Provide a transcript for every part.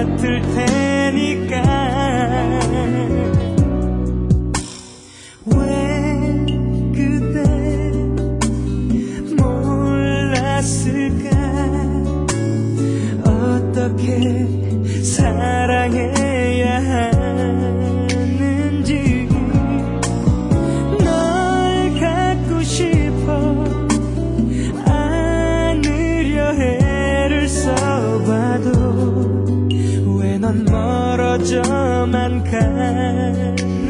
같을 테니까. 왜 그대 몰랐을까? 어떻게 사랑해야 하는지. 널 갖고 싶어 안으려 해를 써봐도 멀어져만 간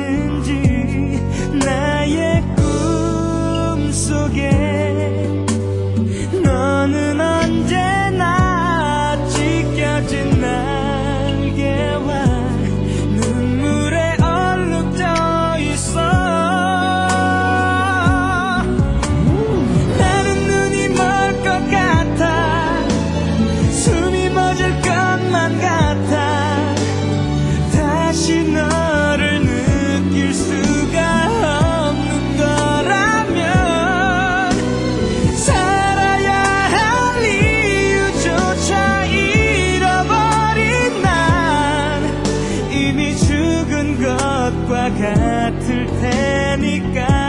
같을 테니까.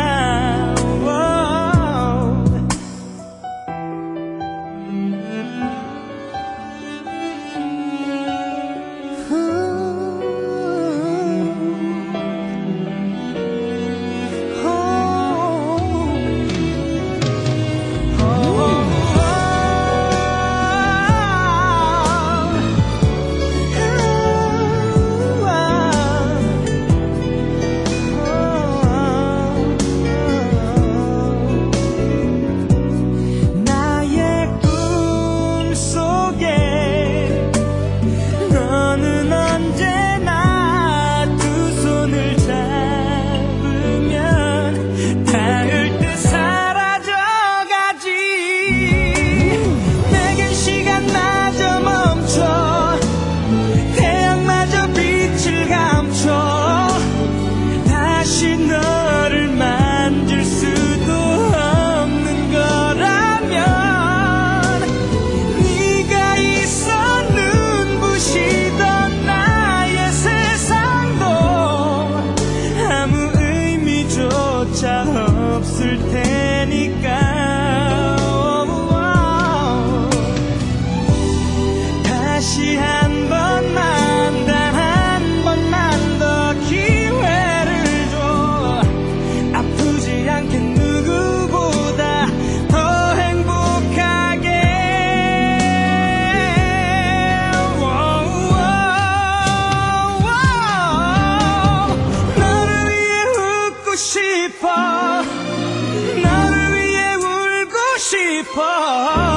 싶어. 나를 위해 울고 싶어.